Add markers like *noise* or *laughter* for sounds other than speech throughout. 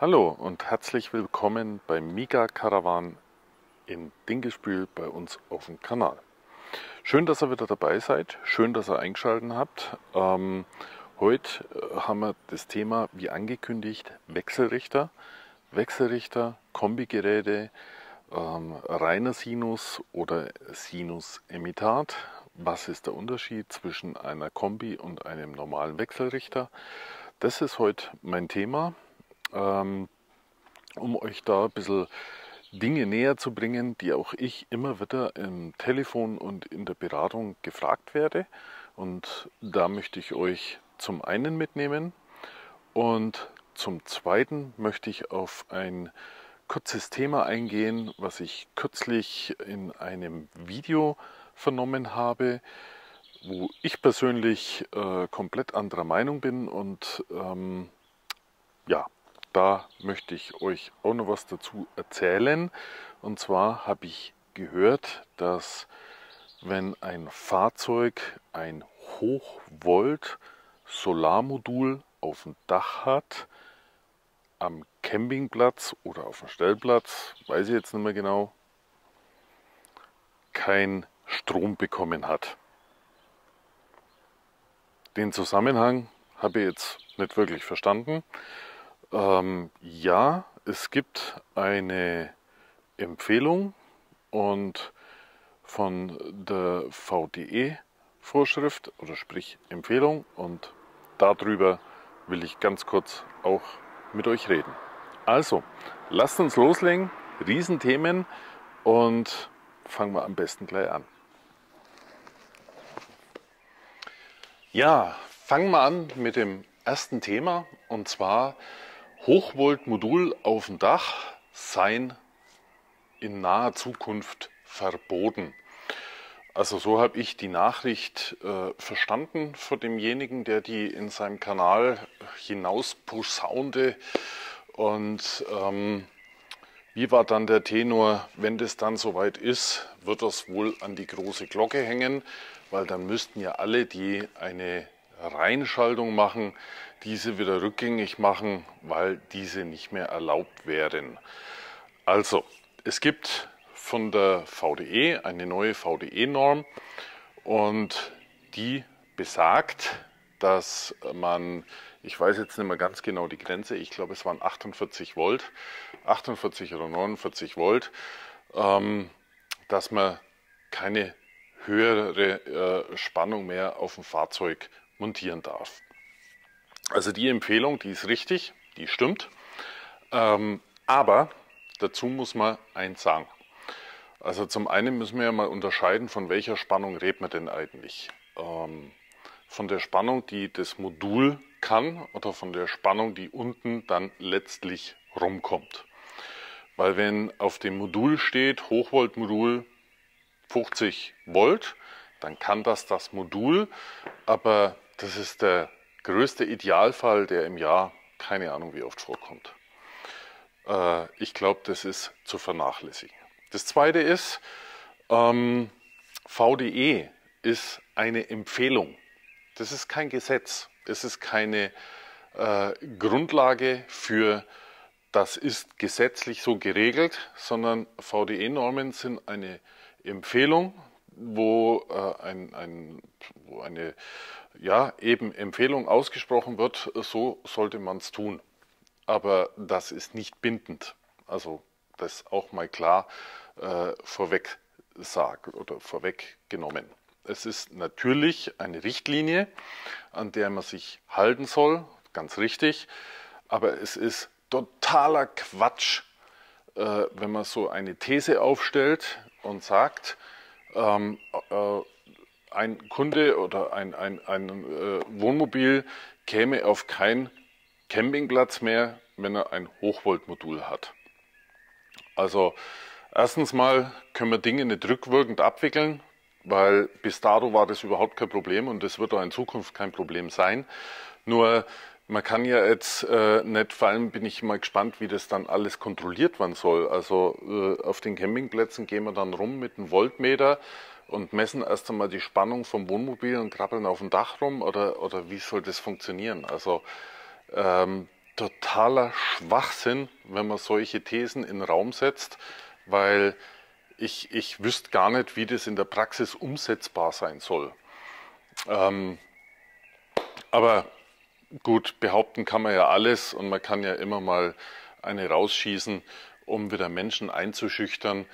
Hallo und herzlich willkommen beim Miga Caravan in Dingespül bei uns auf dem Kanal. Schön, dass ihr wieder dabei seid, schön, dass ihr eingeschaltet habt. Ähm, heute äh, haben wir das Thema, wie angekündigt, Wechselrichter. Wechselrichter, Kombigeräte, ähm, reiner Sinus oder Sinus-Emitat. Was ist der Unterschied zwischen einer Kombi und einem normalen Wechselrichter? Das ist heute mein Thema ähm, um euch da ein bisschen Dinge näher zu bringen, die auch ich immer wieder im Telefon und in der Beratung gefragt werde. Und da möchte ich euch zum einen mitnehmen und zum zweiten möchte ich auf ein kurzes Thema eingehen, was ich kürzlich in einem Video vernommen habe, wo ich persönlich äh, komplett anderer Meinung bin und ähm, ja, da möchte ich euch auch noch was dazu erzählen. Und zwar habe ich gehört, dass wenn ein Fahrzeug ein Hochvolt Solarmodul auf dem Dach hat, am Campingplatz oder auf dem Stellplatz, weiß ich jetzt nicht mehr genau, kein Strom bekommen hat. Den Zusammenhang habe ich jetzt nicht wirklich verstanden. Ähm, ja, es gibt eine Empfehlung und von der VDE-Vorschrift oder sprich Empfehlung und darüber will ich ganz kurz auch mit euch reden. Also, lasst uns loslegen, Riesenthemen und fangen wir am besten gleich an. Ja, fangen wir an mit dem ersten Thema und zwar Hochvoltmodul auf dem Dach sein in naher Zukunft verboten. Also so habe ich die Nachricht äh, verstanden von demjenigen, der die in seinem Kanal hinaus posaunte. Und ähm, wie war dann der Tenor, wenn das dann soweit ist, wird das wohl an die große Glocke hängen, weil dann müssten ja alle, die eine Reinschaltung machen, diese wieder rückgängig machen, weil diese nicht mehr erlaubt wären. Also, es gibt von der VDE eine neue VDE-Norm und die besagt, dass man, ich weiß jetzt nicht mehr ganz genau die Grenze, ich glaube es waren 48 Volt, 48 oder 49 Volt, ähm, dass man keine höhere äh, Spannung mehr auf dem Fahrzeug montieren darf. Also die Empfehlung, die ist richtig, die stimmt. Ähm, aber dazu muss man eins sagen. Also zum einen müssen wir ja mal unterscheiden, von welcher Spannung reden wir denn eigentlich. Ähm, von der Spannung, die das Modul kann oder von der Spannung, die unten dann letztlich rumkommt. Weil wenn auf dem Modul steht, Hochvoltmodul 50 Volt, dann kann das das Modul, aber das ist der größte Idealfall, der im Jahr keine Ahnung wie oft vorkommt. Äh, ich glaube, das ist zu vernachlässigen. Das zweite ist, ähm, VDE ist eine Empfehlung. Das ist kein Gesetz. Es ist keine äh, Grundlage für das ist gesetzlich so geregelt, sondern VDE-Normen sind eine Empfehlung, wo, äh, ein, ein, wo eine ja, eben Empfehlung ausgesprochen wird, so sollte man es tun. Aber das ist nicht bindend. Also das auch mal klar äh, vorweg sagen oder vorweggenommen. Es ist natürlich eine Richtlinie, an der man sich halten soll, ganz richtig, aber es ist totaler Quatsch, äh, wenn man so eine These aufstellt und sagt, ähm, äh, ein Kunde oder ein, ein, ein äh, Wohnmobil käme auf keinen Campingplatz mehr, wenn er ein Hochvoltmodul hat. Also Erstens mal können wir Dinge nicht rückwirkend abwickeln, weil bis dato war das überhaupt kein Problem und das wird auch in Zukunft kein Problem sein. Nur man kann ja jetzt äh, nicht, vor allem bin ich mal gespannt, wie das dann alles kontrolliert werden soll. Also äh, auf den Campingplätzen gehen wir dann rum mit einem Voltmeter und messen erst einmal die Spannung vom Wohnmobil und krabbeln auf dem Dach rum oder, oder wie soll das funktionieren? Also ähm, totaler Schwachsinn, wenn man solche Thesen in den Raum setzt, weil ich, ich wüsste gar nicht, wie das in der Praxis umsetzbar sein soll. Ähm, aber gut, behaupten kann man ja alles und man kann ja immer mal eine rausschießen, um wieder Menschen einzuschüchtern.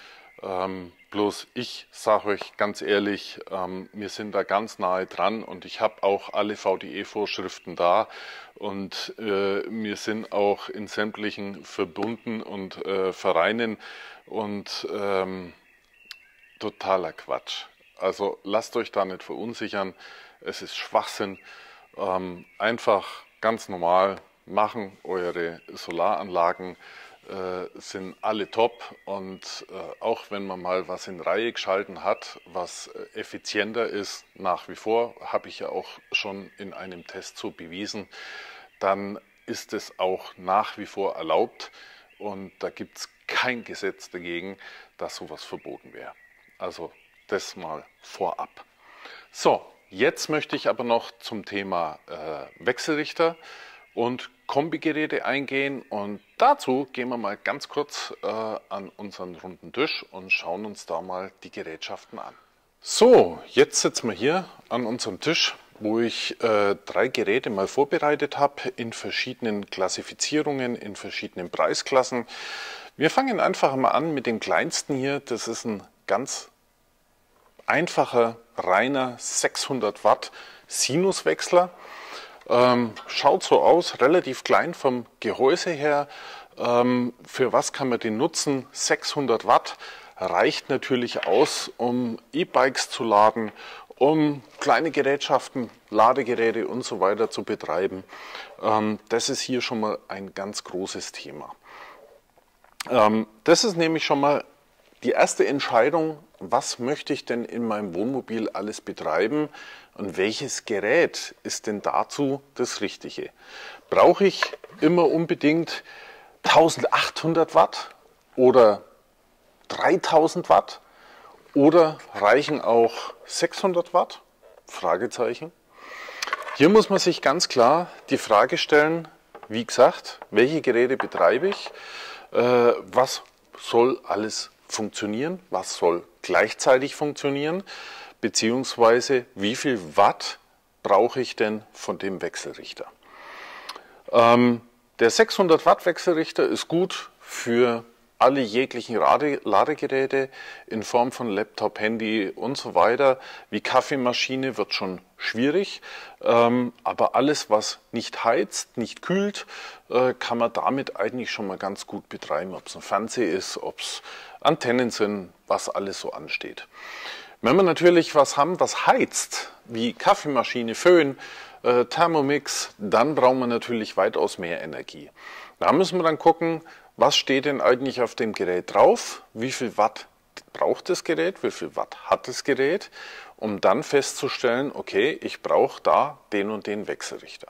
Ähm, bloß ich sage euch ganz ehrlich, ähm, wir sind da ganz nahe dran und ich habe auch alle VDE-Vorschriften da und äh, wir sind auch in sämtlichen Verbunden und äh, Vereinen und ähm, totaler Quatsch. Also lasst euch da nicht verunsichern, es ist Schwachsinn. Ähm, einfach ganz normal machen, eure Solaranlagen äh, sind alle top und äh, auch wenn man mal was in Reihe geschalten hat, was äh, effizienter ist, nach wie vor, habe ich ja auch schon in einem Test so bewiesen, dann ist es auch nach wie vor erlaubt und da gibt es kein Gesetz dagegen, dass sowas verboten wäre. Also das mal vorab. So, Jetzt möchte ich aber noch zum Thema äh, Wechselrichter und Kombigeräte eingehen und dazu gehen wir mal ganz kurz äh, an unseren runden Tisch und schauen uns da mal die Gerätschaften an. So, jetzt sitzen wir hier an unserem Tisch, wo ich äh, drei Geräte mal vorbereitet habe in verschiedenen Klassifizierungen, in verschiedenen Preisklassen. Wir fangen einfach mal an mit dem kleinsten hier. Das ist ein ganz einfacher, reiner 600 Watt Sinuswechsler. Ähm, schaut so aus, relativ klein vom Gehäuse her. Ähm, für was kann man den nutzen? 600 Watt reicht natürlich aus, um E-Bikes zu laden, um kleine Gerätschaften, Ladegeräte und so weiter zu betreiben. Ähm, das ist hier schon mal ein ganz großes Thema. Ähm, das ist nämlich schon mal die erste Entscheidung, was möchte ich denn in meinem Wohnmobil alles betreiben und welches Gerät ist denn dazu das Richtige? Brauche ich immer unbedingt 1800 Watt oder 3000 Watt oder reichen auch 600 Watt? Fragezeichen. Hier muss man sich ganz klar die Frage stellen, wie gesagt, welche Geräte betreibe ich, äh, was soll alles funktionieren, was soll gleichzeitig funktionieren, beziehungsweise wie viel Watt brauche ich denn von dem Wechselrichter. Ähm, der 600 Watt Wechselrichter ist gut für alle jeglichen Ladegeräte in Form von Laptop, Handy und so weiter. Wie Kaffeemaschine wird schon schwierig, ähm, aber alles, was nicht heizt, nicht kühlt, äh, kann man damit eigentlich schon mal ganz gut betreiben. Ob es ein Fernseher ist, ob es Antennen sind, was alles so ansteht. Wenn wir natürlich was haben, was heizt, wie Kaffeemaschine, Föhn, äh, Thermomix, dann brauchen wir natürlich weitaus mehr Energie. Da müssen wir dann gucken, was steht denn eigentlich auf dem Gerät drauf, wie viel Watt braucht das Gerät, wie viel Watt hat das Gerät, um dann festzustellen, okay, ich brauche da den und den Wechselrichter.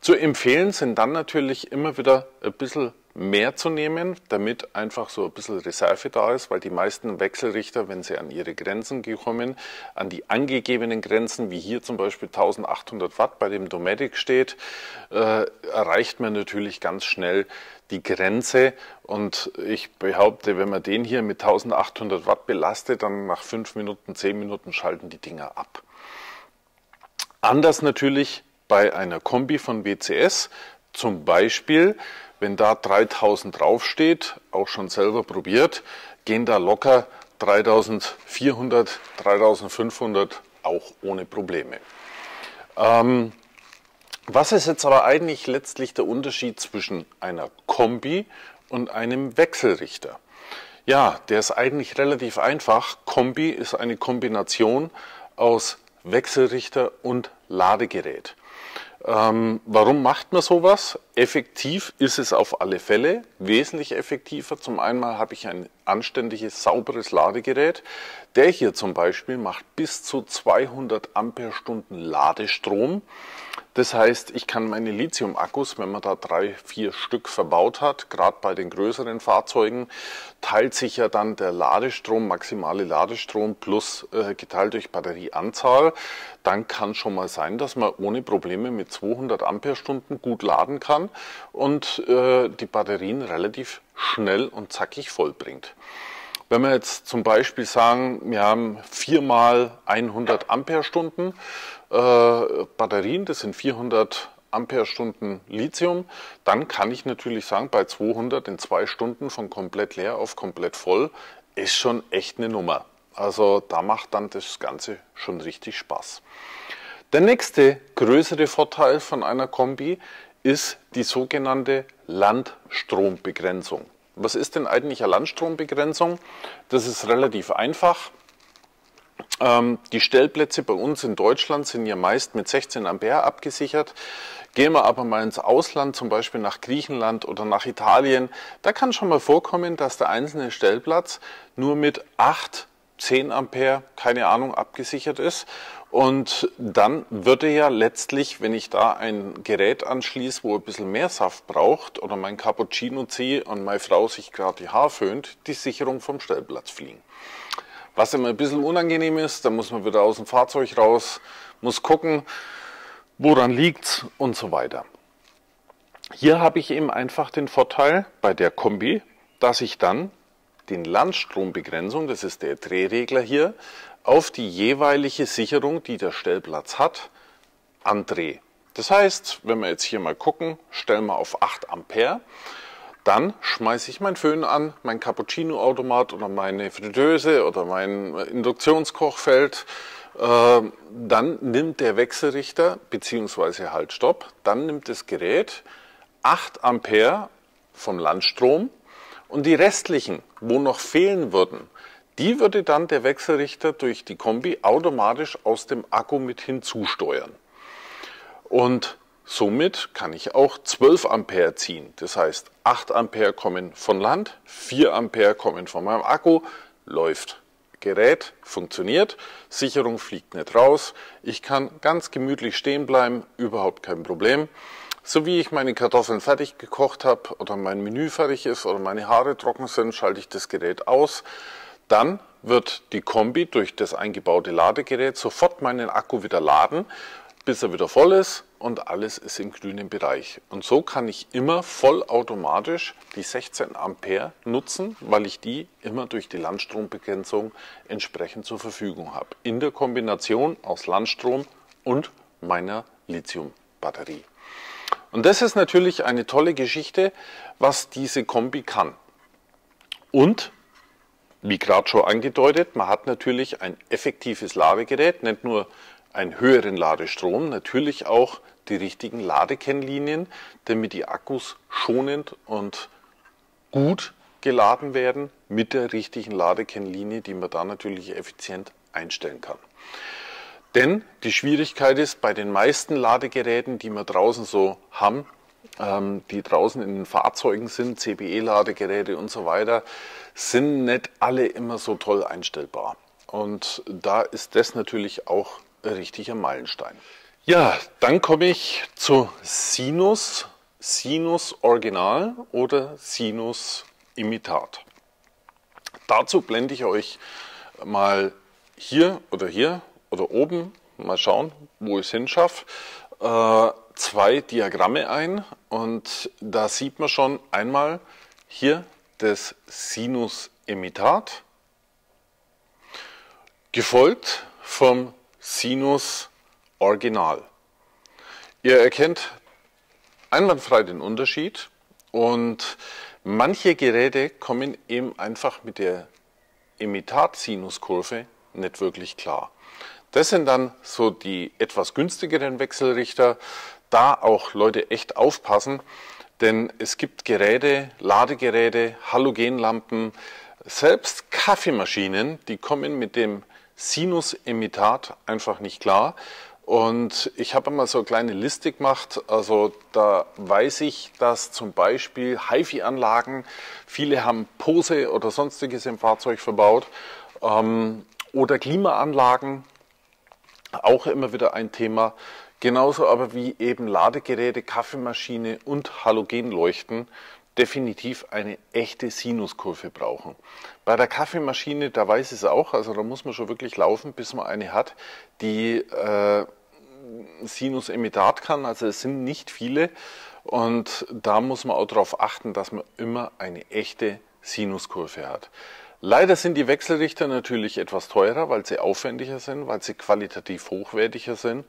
Zu empfehlen sind dann natürlich immer wieder ein bisschen mehr zu nehmen, damit einfach so ein bisschen Reserve da ist, weil die meisten Wechselrichter, wenn sie an ihre Grenzen kommen, an die angegebenen Grenzen, wie hier zum Beispiel 1800 Watt bei dem Dometic steht, äh, erreicht man natürlich ganz schnell die Grenze und ich behaupte, wenn man den hier mit 1800 Watt belastet, dann nach 5 Minuten, 10 Minuten schalten die Dinger ab. Anders natürlich bei einer Kombi von WCS, zum Beispiel wenn da 3000 draufsteht, auch schon selber probiert, gehen da locker 3400, 3500 auch ohne Probleme. Ähm, was ist jetzt aber eigentlich letztlich der Unterschied zwischen einer Kombi und einem Wechselrichter? Ja, der ist eigentlich relativ einfach. Kombi ist eine Kombination aus Wechselrichter und Ladegerät. Ähm, warum macht man sowas? Effektiv ist es auf alle Fälle, wesentlich effektiver. Zum einen habe ich ein anständiges, sauberes Ladegerät. Der hier zum Beispiel macht bis zu 200 Ampere-Stunden Ladestrom. Das heißt, ich kann meine Lithium-Akkus, wenn man da drei, vier Stück verbaut hat, gerade bei den größeren Fahrzeugen, teilt sich ja dann der Ladestrom, maximale Ladestrom plus äh, geteilt durch Batterieanzahl. Dann kann schon mal sein, dass man ohne Probleme mit 200 Ampere-Stunden gut laden kann und äh, die Batterien relativ schnell und zackig voll bringt. Wenn wir jetzt zum Beispiel sagen, wir haben viermal 100 Ampere-Stunden äh, Batterien, das sind 400 Ampere-Stunden Lithium, dann kann ich natürlich sagen, bei 200 in zwei Stunden von komplett leer auf komplett voll ist schon echt eine Nummer. Also da macht dann das Ganze schon richtig Spaß. Der nächste größere Vorteil von einer Kombi ist die sogenannte Landstrombegrenzung. Was ist denn eigentlich eine Landstrombegrenzung? Das ist relativ einfach. Ähm, die Stellplätze bei uns in Deutschland sind ja meist mit 16 Ampere abgesichert. Gehen wir aber mal ins Ausland, zum Beispiel nach Griechenland oder nach Italien, da kann schon mal vorkommen, dass der einzelne Stellplatz nur mit 8, 10 Ampere, keine Ahnung, abgesichert ist. Und dann würde ja letztlich, wenn ich da ein Gerät anschließe, wo ein bisschen mehr Saft braucht oder mein Cappuccino ziehe und meine Frau sich gerade die Haare föhnt, die Sicherung vom Stellplatz fliegen. Was immer ein bisschen unangenehm ist, da muss man wieder aus dem Fahrzeug raus, muss gucken, woran liegt's und so weiter. Hier habe ich eben einfach den Vorteil bei der Kombi, dass ich dann den Landstrombegrenzung, das ist der Drehregler hier, auf die jeweilige Sicherung, die der Stellplatz hat, andrehe. Das heißt, wenn wir jetzt hier mal gucken, stellen wir auf 8 Ampere, dann schmeiße ich meinen Föhn an, mein Cappuccino-Automat oder meine Fritteuse oder mein Induktionskochfeld. Äh, dann nimmt der Wechselrichter bzw. halt Stopp, dann nimmt das Gerät 8 Ampere vom Landstrom und die restlichen, wo noch fehlen würden, die würde dann der Wechselrichter durch die Kombi automatisch aus dem Akku mit hinzusteuern. Und somit kann ich auch 12 Ampere ziehen. Das heißt, 8 Ampere kommen von Land, 4 Ampere kommen von meinem Akku, läuft. Gerät funktioniert, Sicherung fliegt nicht raus, ich kann ganz gemütlich stehen bleiben, überhaupt kein Problem. So wie ich meine Kartoffeln fertig gekocht habe oder mein Menü fertig ist oder meine Haare trocken sind, schalte ich das Gerät aus. Dann wird die Kombi durch das eingebaute Ladegerät sofort meinen Akku wieder laden, bis er wieder voll ist und alles ist im grünen Bereich. Und so kann ich immer vollautomatisch die 16 Ampere nutzen, weil ich die immer durch die Landstrombegrenzung entsprechend zur Verfügung habe. In der Kombination aus Landstrom und meiner Lithiumbatterie. Und das ist natürlich eine tolle Geschichte, was diese Kombi kann. Und wie gerade schon angedeutet, man hat natürlich ein effektives Ladegerät, nicht nur einen höheren Ladestrom, natürlich auch die richtigen Ladekennlinien, damit die Akkus schonend und gut geladen werden mit der richtigen Ladekennlinie, die man da natürlich effizient einstellen kann. Denn die Schwierigkeit ist, bei den meisten Ladegeräten, die wir draußen so haben, die draußen in den Fahrzeugen sind, CBE-Ladegeräte und so weiter, sind nicht alle immer so toll einstellbar. Und da ist das natürlich auch ein richtiger Meilenstein. Ja, dann komme ich zu Sinus, Sinus Original oder Sinus Imitat. Dazu blende ich euch mal hier oder hier oder oben, mal schauen, wo ich es hinschaffe, äh, zwei Diagramme ein und da sieht man schon einmal hier das Sinus-Imitat, gefolgt vom Sinus-Original. Ihr erkennt einwandfrei den Unterschied und manche Geräte kommen eben einfach mit der Imitat-Sinuskurve nicht wirklich klar. Das sind dann so die etwas günstigeren Wechselrichter. Da auch Leute echt aufpassen, denn es gibt Geräte, Ladegeräte, Halogenlampen, selbst Kaffeemaschinen, die kommen mit dem Sinus-Imitat einfach nicht klar. Und ich habe mal so eine kleine Liste gemacht. Also da weiß ich, dass zum Beispiel HiFi-Anlagen, viele haben Pose oder sonstiges im Fahrzeug verbaut. Ähm, oder Klimaanlagen, auch immer wieder ein Thema. Genauso aber wie eben Ladegeräte, Kaffeemaschine und Halogenleuchten definitiv eine echte Sinuskurve brauchen. Bei der Kaffeemaschine, da weiß ich es auch, also da muss man schon wirklich laufen, bis man eine hat, die äh, Sinus-Emitat kann, also es sind nicht viele und da muss man auch darauf achten, dass man immer eine echte Sinuskurve hat. Leider sind die Wechselrichter natürlich etwas teurer, weil sie aufwendiger sind, weil sie qualitativ hochwertiger sind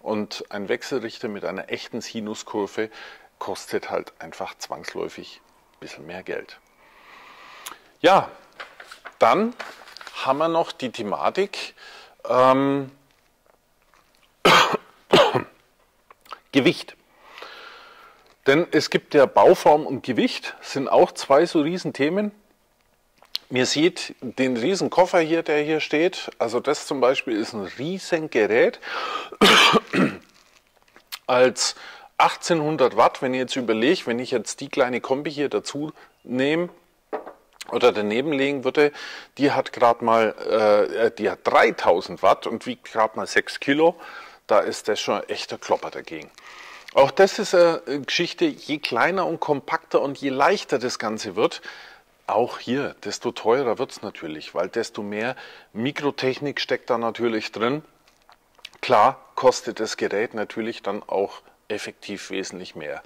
und ein Wechselrichter mit einer echten Sinuskurve kostet halt einfach zwangsläufig ein bisschen mehr Geld. Ja, dann haben wir noch die Thematik, ähm, *coughs* Gewicht. Denn es gibt ja Bauform und Gewicht, sind auch zwei so Riesenthemen. Mir sieht den riesen Koffer hier, der hier steht. Also das zum Beispiel ist ein Riesengerät. *clears throat* Als 1800 Watt, wenn ich jetzt überlege, wenn ich jetzt die kleine Kombi hier dazu nehme oder daneben legen würde, die hat gerade mal, äh, die hat 3000 Watt und wiegt gerade mal 6 Kilo da ist das schon ein echter Klopper dagegen. Auch das ist eine Geschichte, je kleiner und kompakter und je leichter das Ganze wird, auch hier, desto teurer wird es natürlich, weil desto mehr Mikrotechnik steckt da natürlich drin. Klar kostet das Gerät natürlich dann auch effektiv wesentlich mehr.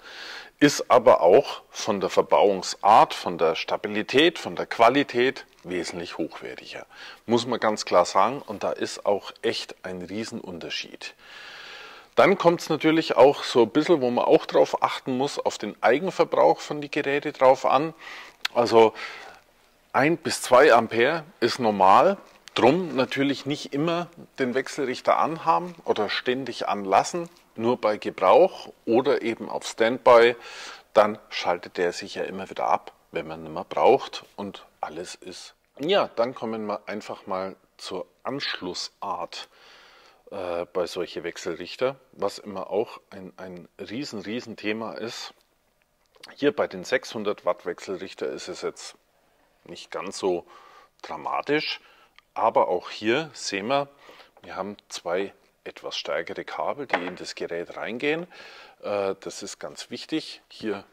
Ist aber auch von der Verbauungsart, von der Stabilität, von der Qualität wesentlich hochwertiger. Muss man ganz klar sagen. Und da ist auch echt ein Riesenunterschied. Dann kommt es natürlich auch so ein bisschen, wo man auch darauf achten muss, auf den Eigenverbrauch von die Geräte drauf an. Also 1 bis 2 Ampere ist normal. Drum natürlich nicht immer den Wechselrichter anhaben oder ständig anlassen, nur bei Gebrauch oder eben auf Standby. Dann schaltet der sich ja immer wieder ab, wenn man nicht mehr braucht und alles ist. Ja, dann kommen wir einfach mal zur Anschlussart äh, bei solchen Wechselrichter, was immer auch ein, ein riesen, riesen Thema ist. Hier bei den 600 Watt Wechselrichter ist es jetzt nicht ganz so dramatisch, aber auch hier sehen wir, wir haben zwei etwas stärkere Kabel, die in das Gerät reingehen. Äh, das ist ganz wichtig. Hier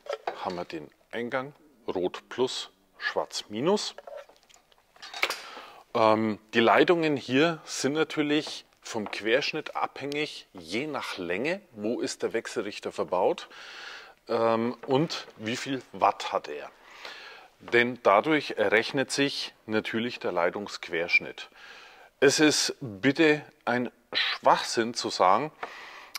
haben wir den Eingang, Rot plus, Schwarz minus. Ähm, die Leitungen hier sind natürlich vom Querschnitt abhängig, je nach Länge, wo ist der Wechselrichter verbaut ähm, und wie viel Watt hat er. Denn dadurch errechnet sich natürlich der Leitungsquerschnitt. Es ist bitte ein Schwachsinn zu sagen,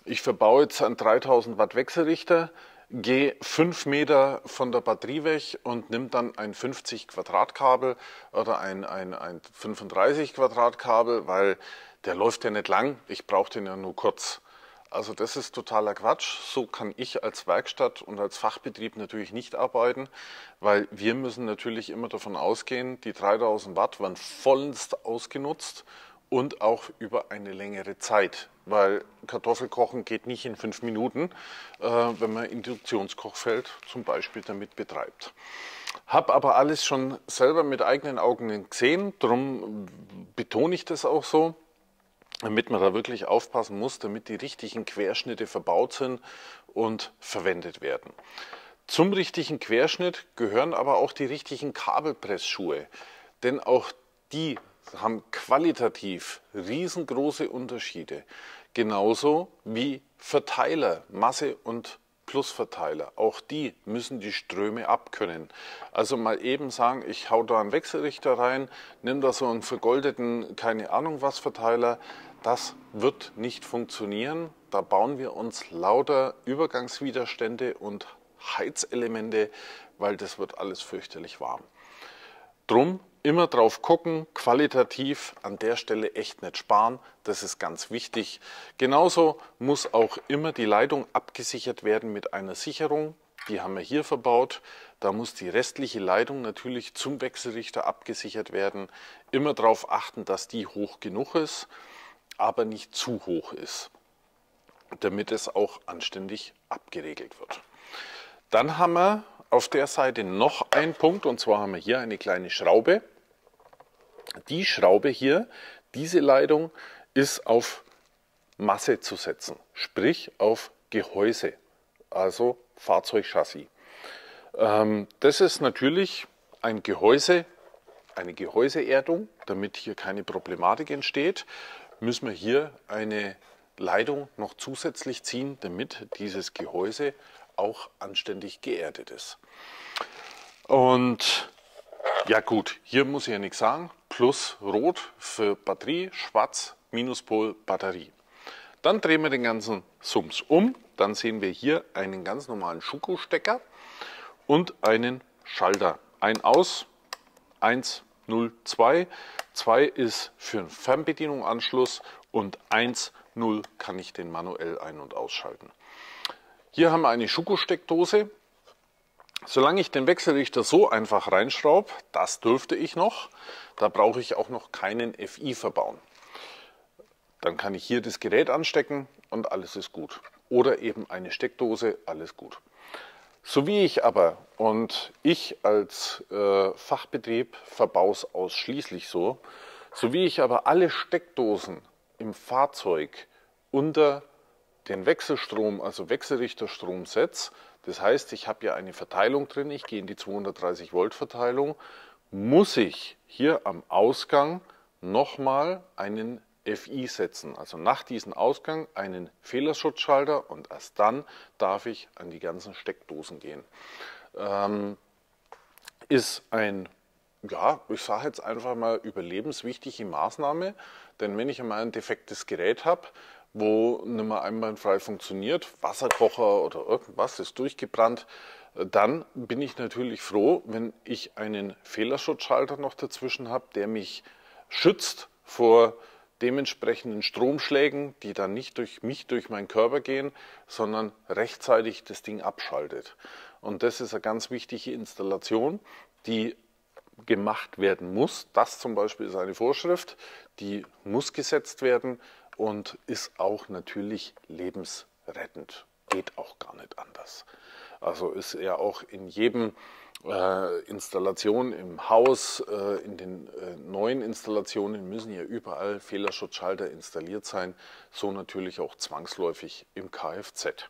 ich verbaue jetzt einen 3000 Watt Wechselrichter, gehe 5 Meter von der Batterie weg und nimm dann ein 50 Quadrat Kabel oder ein, ein, ein 35 Quadrat Kabel, weil der läuft ja nicht lang, ich brauche den ja nur kurz. Also das ist totaler Quatsch. So kann ich als Werkstatt und als Fachbetrieb natürlich nicht arbeiten, weil wir müssen natürlich immer davon ausgehen, die 3000 Watt waren vollends ausgenutzt und auch über eine längere Zeit, weil Kartoffelkochen geht nicht in fünf Minuten, äh, wenn man Induktionskochfeld zum Beispiel damit betreibt. Habe aber alles schon selber mit eigenen Augen gesehen, darum betone ich das auch so damit man da wirklich aufpassen muss, damit die richtigen Querschnitte verbaut sind und verwendet werden. Zum richtigen Querschnitt gehören aber auch die richtigen Kabelpressschuhe, denn auch die haben qualitativ riesengroße Unterschiede, genauso wie Verteiler, Masse und Plusverteiler. Auch die müssen die Ströme abkönnen. Also mal eben sagen, ich hau da einen Wechselrichter rein, nimm da so einen vergoldeten, keine Ahnung was Verteiler, das wird nicht funktionieren. Da bauen wir uns lauter Übergangswiderstände und Heizelemente, weil das wird alles fürchterlich warm. Drum immer drauf gucken, qualitativ an der Stelle echt nicht sparen, das ist ganz wichtig. Genauso muss auch immer die Leitung abgesichert werden mit einer Sicherung. Die haben wir hier verbaut. Da muss die restliche Leitung natürlich zum Wechselrichter abgesichert werden. Immer darauf achten, dass die hoch genug ist aber nicht zu hoch ist. damit es auch anständig abgeregelt wird. Dann haben wir auf der Seite noch einen Punkt und zwar haben wir hier eine kleine Schraube. Die Schraube hier, diese Leitung ist auf Masse zu setzen, sprich auf Gehäuse, also Fahrzeugchassis. Ähm, das ist natürlich ein Gehäuse, eine Gehäuseerdung, damit hier keine Problematik entsteht, müssen wir hier eine Leitung noch zusätzlich ziehen, damit dieses Gehäuse auch anständig geerdet ist. Und ja gut, hier muss ich ja nichts sagen. Plus Rot für Batterie, Schwarz, Minuspol Batterie. Dann drehen wir den ganzen Sums um. Dann sehen wir hier einen ganz normalen Schuko-Stecker und einen Schalter. Ein Aus, 1, 0, 2. 2 ist für einen Fernbedienungsanschluss und 1, 0 kann ich den manuell ein- und ausschalten. Hier haben wir eine Schuko-Steckdose. Solange ich den Wechselrichter so einfach reinschraube, das dürfte ich noch, da brauche ich auch noch keinen FI verbauen. Dann kann ich hier das Gerät anstecken und alles ist gut. Oder eben eine Steckdose, alles gut. So wie ich aber, und ich als äh, Fachbetrieb verbaue es ausschließlich so, so wie ich aber alle Steckdosen im Fahrzeug unter den Wechselstrom, also Wechselrichterstrom setze, das heißt, ich habe ja eine Verteilung drin, ich gehe in die 230 Volt Verteilung, muss ich hier am Ausgang nochmal einen FI setzen, also nach diesem Ausgang einen Fehlerschutzschalter und erst dann darf ich an die ganzen Steckdosen gehen. Ähm, ist ein, ja, ich sage jetzt einfach mal überlebenswichtige Maßnahme, denn wenn ich einmal ein defektes Gerät habe, wo nicht mehr einwandfrei funktioniert, Wasserkocher oder irgendwas ist durchgebrannt, dann bin ich natürlich froh, wenn ich einen Fehlerschutzschalter noch dazwischen habe, der mich schützt vor dementsprechenden Stromschlägen, die dann nicht durch mich, durch meinen Körper gehen, sondern rechtzeitig das Ding abschaltet. Und das ist eine ganz wichtige Installation, die gemacht werden muss. Das zum Beispiel ist eine Vorschrift, die muss gesetzt werden und ist auch natürlich lebensrettend. Geht auch gar nicht anders. Also ist ja auch in jedem äh, Installation im Haus, äh, in den äh, neuen Installationen müssen ja überall Fehlerschutzschalter installiert sein, so natürlich auch zwangsläufig im Kfz.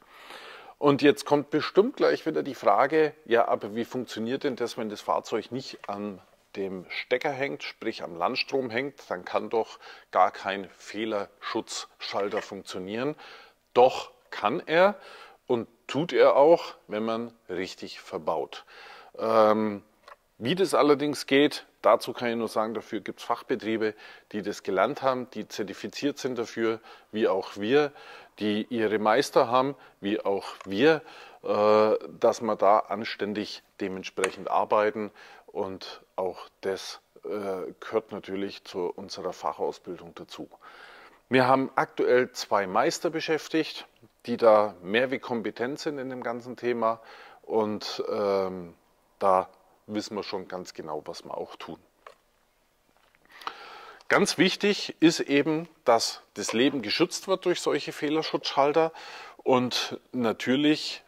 Und jetzt kommt bestimmt gleich wieder die Frage, ja, aber wie funktioniert denn das, wenn das Fahrzeug nicht an dem Stecker hängt, sprich am Landstrom hängt, dann kann doch gar kein Fehlerschutzschalter funktionieren. Doch kann er und tut er auch, wenn man richtig verbaut. Ähm, wie das allerdings geht, dazu kann ich nur sagen, dafür gibt es Fachbetriebe, die das gelernt haben, die zertifiziert sind dafür, wie auch wir, die ihre Meister haben, wie auch wir, äh, dass wir da anständig dementsprechend arbeiten und auch das äh, gehört natürlich zu unserer Fachausbildung dazu. Wir haben aktuell zwei Meister beschäftigt, die da mehr wie kompetent sind in dem ganzen Thema und ähm, da wissen wir schon ganz genau, was wir auch tun. Ganz wichtig ist eben, dass das Leben geschützt wird durch solche Fehlerschutzschalter und natürlich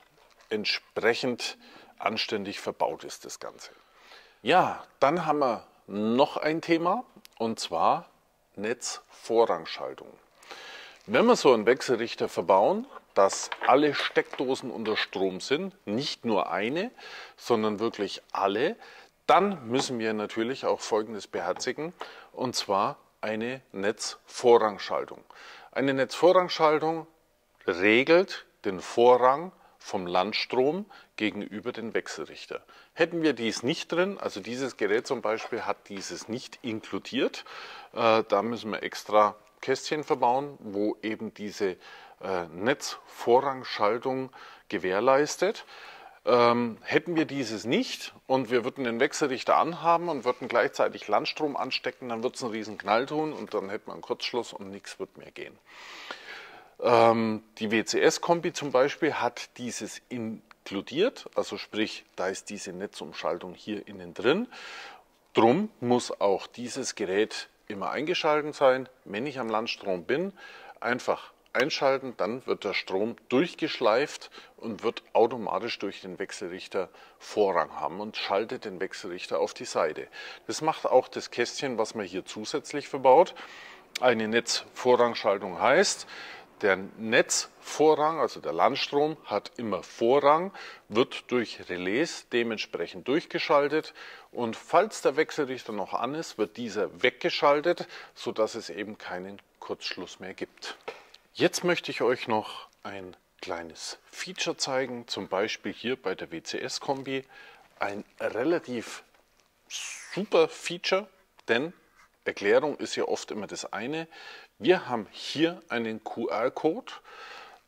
entsprechend anständig verbaut ist das Ganze. Ja, dann haben wir noch ein Thema und zwar Netzvorrangschaltung. Wenn wir so einen Wechselrichter verbauen, dass alle Steckdosen unter Strom sind, nicht nur eine, sondern wirklich alle, dann müssen wir natürlich auch Folgendes beherzigen, und zwar eine Netzvorrangschaltung. Eine Netzvorrangschaltung regelt den Vorrang vom Landstrom gegenüber den Wechselrichter. Hätten wir dies nicht drin, also dieses Gerät zum Beispiel hat dieses nicht inkludiert, äh, da müssen wir extra Kästchen verbauen, wo eben diese äh, Netzvorrangschaltung gewährleistet. Ähm, hätten wir dieses nicht und wir würden den Wechselrichter anhaben und würden gleichzeitig Landstrom anstecken, dann wird es einen riesen Knall tun und dann hätten wir einen Kurzschluss und nichts wird mehr gehen. Ähm, die WCS-Kombi zum Beispiel hat dieses inkludiert, also sprich, da ist diese Netzumschaltung hier innen drin. Drum muss auch dieses Gerät immer eingeschaltet sein. Wenn ich am Landstrom bin, einfach einschalten, dann wird der Strom durchgeschleift und wird automatisch durch den Wechselrichter Vorrang haben und schaltet den Wechselrichter auf die Seite. Das macht auch das Kästchen, was man hier zusätzlich verbaut. Eine Netzvorrangschaltung heißt, der Netzvorrang, also der Landstrom, hat immer Vorrang, wird durch Relais dementsprechend durchgeschaltet und falls der Wechselrichter noch an ist, wird dieser weggeschaltet, sodass es eben keinen Kurzschluss mehr gibt. Jetzt möchte ich euch noch ein kleines Feature zeigen, zum Beispiel hier bei der WCS-Kombi. Ein relativ super Feature, denn Erklärung ist ja oft immer das eine. Wir haben hier einen QR-Code.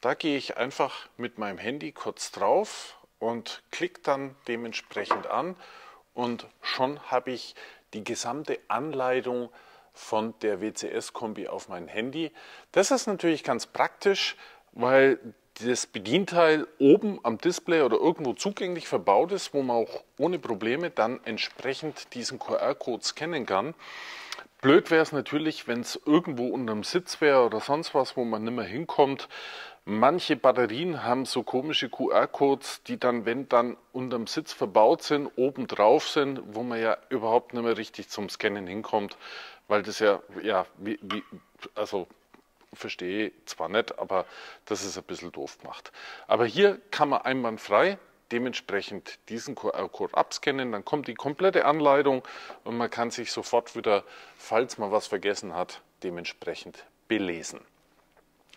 Da gehe ich einfach mit meinem Handy kurz drauf und klicke dann dementsprechend an und schon habe ich die gesamte Anleitung von der WCS-Kombi auf mein Handy. Das ist natürlich ganz praktisch, weil das Bedienteil oben am Display oder irgendwo zugänglich verbaut ist, wo man auch ohne Probleme dann entsprechend diesen QR-Code scannen kann. Blöd wäre es natürlich, wenn es irgendwo unterm Sitz wäre oder sonst was, wo man nicht mehr hinkommt. Manche Batterien haben so komische QR-Codes, die dann, wenn dann unterm Sitz verbaut sind, oben drauf sind, wo man ja überhaupt nicht mehr richtig zum Scannen hinkommt, weil das ja, ja, wie, wie, also verstehe zwar nicht, aber das ist ein bisschen doof gemacht. Aber hier kann man einwandfrei dementsprechend diesen QR-Code abscannen, dann kommt die komplette Anleitung und man kann sich sofort wieder, falls man was vergessen hat, dementsprechend belesen.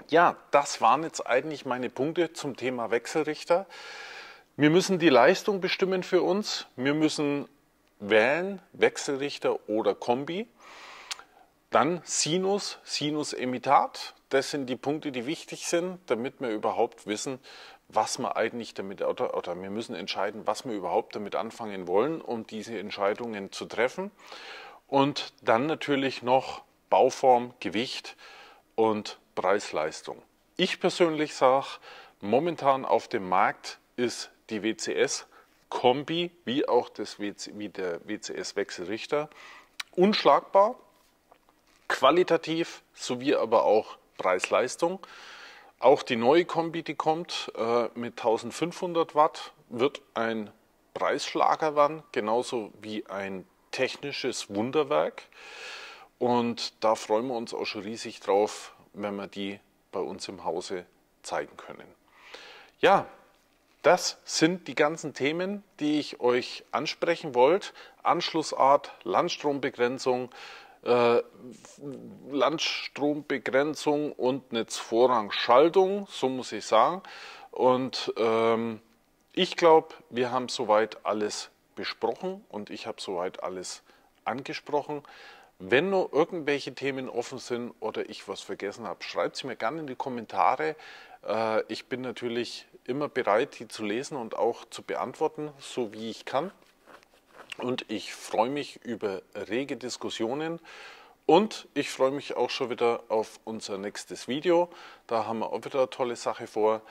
Ja, das waren jetzt eigentlich meine Punkte zum Thema Wechselrichter. Wir müssen die Leistung bestimmen für uns. Wir müssen wählen, Wechselrichter oder Kombi. Dann Sinus, Sinus-Emitat. Das sind die Punkte, die wichtig sind, damit wir überhaupt wissen, was wir eigentlich damit, oder, oder wir müssen entscheiden, was wir überhaupt damit anfangen wollen, um diese Entscheidungen zu treffen. Und dann natürlich noch Bauform, Gewicht und Preis-Leistung. Ich persönlich sage, momentan auf dem Markt ist die WCS Kombi wie auch das WC, wie der WCS Wechselrichter unschlagbar, qualitativ sowie aber auch Preis-Leistung. Auch die neue Kombi, die kommt äh, mit 1500 Watt, wird ein Preisschlager werden, genauso wie ein technisches Wunderwerk. Und da freuen wir uns auch schon riesig drauf, wenn wir die bei uns im Hause zeigen können. Ja, das sind die ganzen Themen, die ich euch ansprechen wollte. Anschlussart, Landstrombegrenzung, äh, Landstrombegrenzung und Netzvorrangschaltung, so muss ich sagen. Und ähm, ich glaube, wir haben soweit alles besprochen und ich habe soweit alles angesprochen. Wenn noch irgendwelche Themen offen sind oder ich was vergessen habe, schreibt sie mir gerne in die Kommentare. Äh, ich bin natürlich immer bereit, die zu lesen und auch zu beantworten, so wie ich kann. Und ich freue mich über rege Diskussionen und ich freue mich auch schon wieder auf unser nächstes Video. Da haben wir auch wieder eine tolle Sache vor.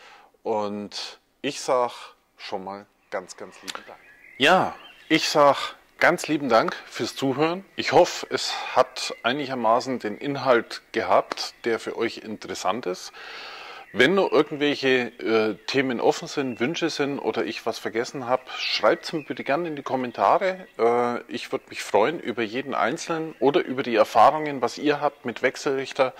Und ich sage schon mal ganz, ganz lieben Dank. Ja, ich sage ganz lieben Dank fürs Zuhören. Ich hoffe, es hat einigermaßen den Inhalt gehabt, der für euch interessant ist. Wenn noch irgendwelche äh, Themen offen sind, Wünsche sind oder ich was vergessen habe, schreibt es mir bitte gerne in die Kommentare. Äh, ich würde mich freuen über jeden Einzelnen oder über die Erfahrungen, was ihr habt mit Wechselrichter,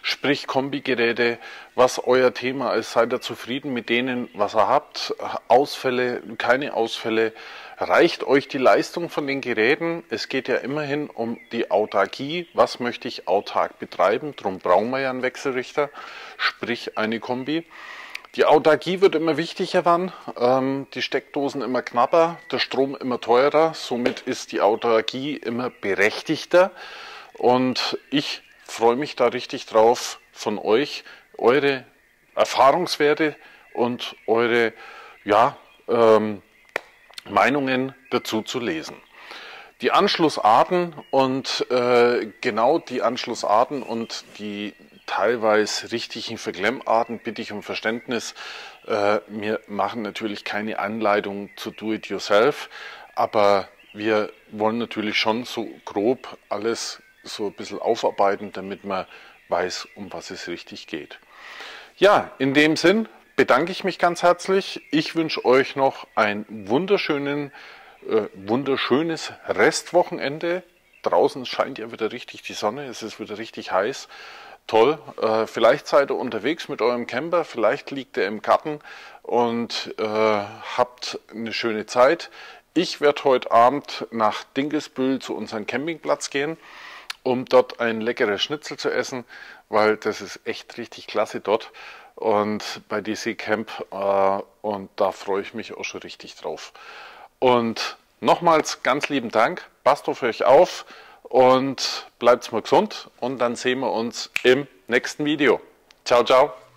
sprich Kombigeräte, was euer Thema ist. Seid ihr zufrieden mit denen, was ihr habt? Ausfälle, keine Ausfälle? Reicht euch die Leistung von den Geräten? Es geht ja immerhin um die Autarkie. Was möchte ich autark betreiben? Darum brauchen wir ja einen Wechselrichter, sprich eine Kombi. Die Autarkie wird immer wichtiger werden, ähm, die Steckdosen immer knapper, der Strom immer teurer, somit ist die Autarkie immer berechtigter und ich freue mich da richtig drauf von euch, eure Erfahrungswerte und eure ja, ähm, Meinungen dazu zu lesen. Die Anschlussarten und äh, genau die Anschlussarten und die teilweise richtigen Verklemmarten bitte ich um Verständnis. Äh, wir machen natürlich keine Anleitung zu Do-it-yourself, aber wir wollen natürlich schon so grob alles so ein bisschen aufarbeiten, damit man weiß, um was es richtig geht. Ja, in dem Sinn bedanke ich mich ganz herzlich. Ich wünsche euch noch ein wunderschönen, äh, wunderschönes Restwochenende. Draußen scheint ja wieder richtig die Sonne, es ist wieder richtig heiß. Toll. Äh, vielleicht seid ihr unterwegs mit eurem Camper, vielleicht liegt ihr im Garten und äh, habt eine schöne Zeit. Ich werde heute Abend nach Dinkelsbühl zu unserem Campingplatz gehen, um dort ein leckeres Schnitzel zu essen, weil das ist echt richtig klasse dort und bei DC Camp äh, und da freue ich mich auch schon richtig drauf. Und nochmals ganz lieben Dank, passt auf euch auf und bleibt mal gesund und dann sehen wir uns im nächsten Video. Ciao, ciao.